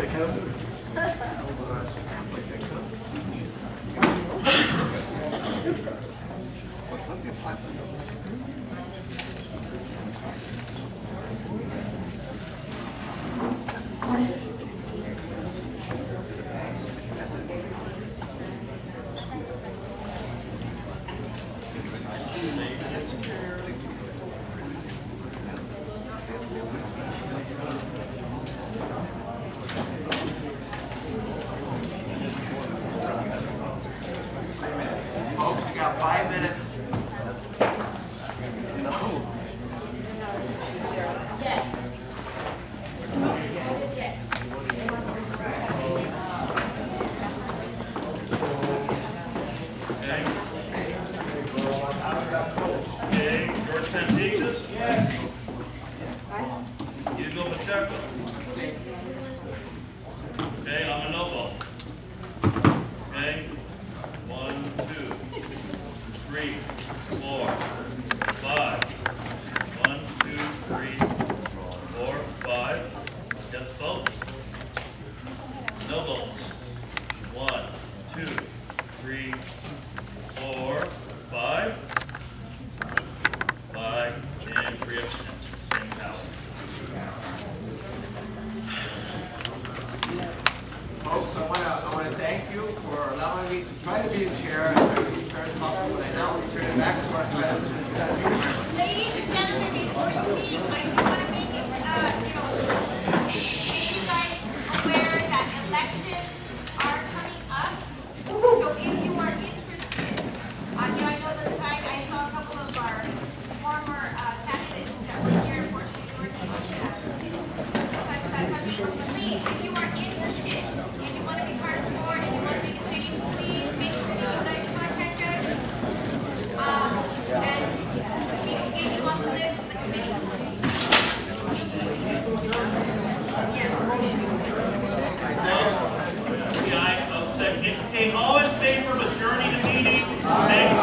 that code. Something happened. got five minutes. Two, three, four, five. Five, and three abstentions, same ballot. Folks, I want to, I want to thank you for allowing me to try to be a chair and try to be fair as possible, but I now return it back to our president. Ladies and gentlemen, before you leave, I do want to make it, uh, you know, came all in favor of adjourning the meeting.